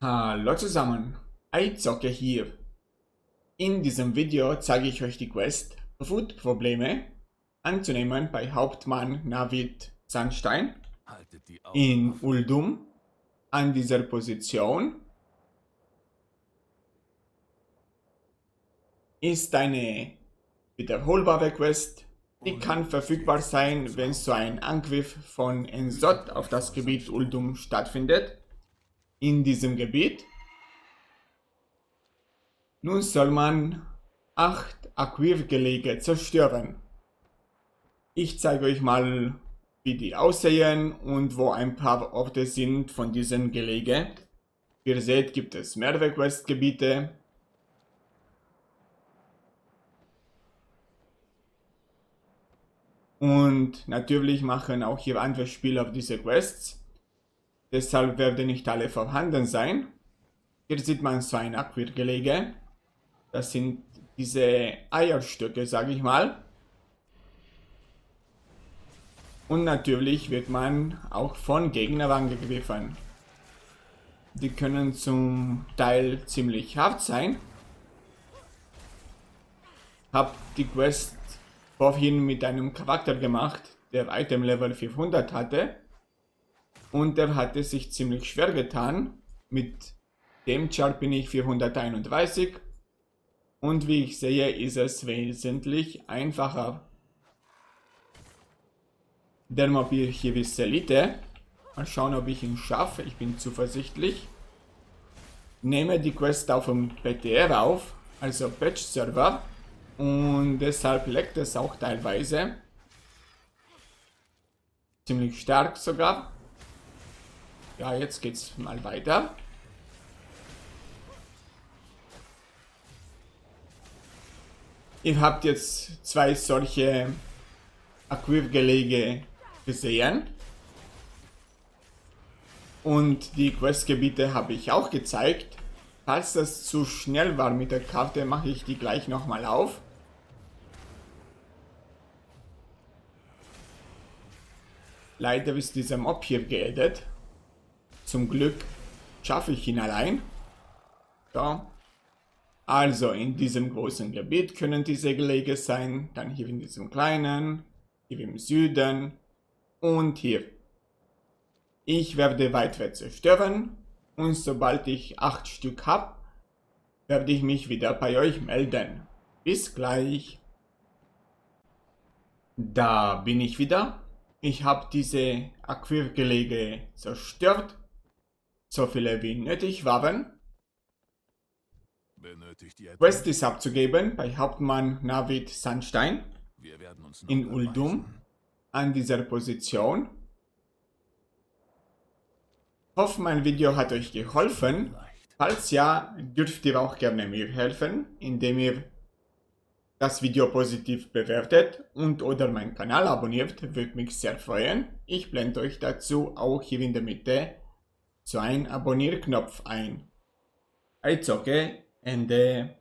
Hallo zusammen, iZocke hier. In diesem Video zeige ich euch die Quest Food-Probleme anzunehmen bei Hauptmann Navid Sandstein in Uldum an dieser Position. Ist eine wiederholbare Quest, die kann verfügbar sein, wenn so ein Angriff von Ensot auf das Gebiet Uldum stattfindet in diesem Gebiet. Nun soll man acht Aquirgelege zerstören. Ich zeige euch mal, wie die aussehen und wo ein paar Orte sind von diesen Gelege. Wie ihr seht, gibt es mehrere Questgebiete. Und natürlich machen auch hier andere Spieler diese Quests. Deshalb werden nicht alle vorhanden sein. Hier sieht man so ein Aquirgelege. Das sind diese Eierstücke, sage ich mal. Und natürlich wird man auch von Gegnern angegriffen. Die können zum Teil ziemlich hart sein. Hab die Quest vorhin mit einem Charakter gemacht, der Item Level 400 hatte. Und er hatte sich ziemlich schwer getan. Mit dem Chart bin ich 431. Und wie ich sehe, ist es wesentlich einfacher. Dermobil hier ist Elite. Mal schauen, ob ich ihn schaffe. Ich bin zuversichtlich. Nehme die Quest auf dem PTR auf, also Patch Server. Und deshalb leckt es auch teilweise. Ziemlich stark sogar. Ja, jetzt geht's mal weiter. Ihr habt jetzt zwei solche Aquirgelege gesehen. Und die Questgebiete habe ich auch gezeigt. Falls das zu schnell war mit der Karte, mache ich die gleich nochmal auf. Leider ist dieser Mob hier geedet. Zum Glück schaffe ich ihn allein. So. Also in diesem großen Gebiet können diese Gelege sein. Dann hier in diesem kleinen. Hier im Süden. Und hier. Ich werde weitere zerstören. Und sobald ich acht Stück habe, werde ich mich wieder bei euch melden. Bis gleich. Da bin ich wieder. Ich habe diese Aquirgelege zerstört so viele wie nötig waren. Quest ist abzugeben bei Hauptmann Navid Sandstein in Uldum an dieser Position. Hoffe, mein Video hat euch geholfen. Falls ja, dürft ihr auch gerne mir helfen, indem ihr das Video positiv bewertet und oder meinen Kanal abonniert, würde mich sehr freuen. Ich blende euch dazu auch hier in der Mitte so ein Abonnierknopf ein. It's okay. Ende.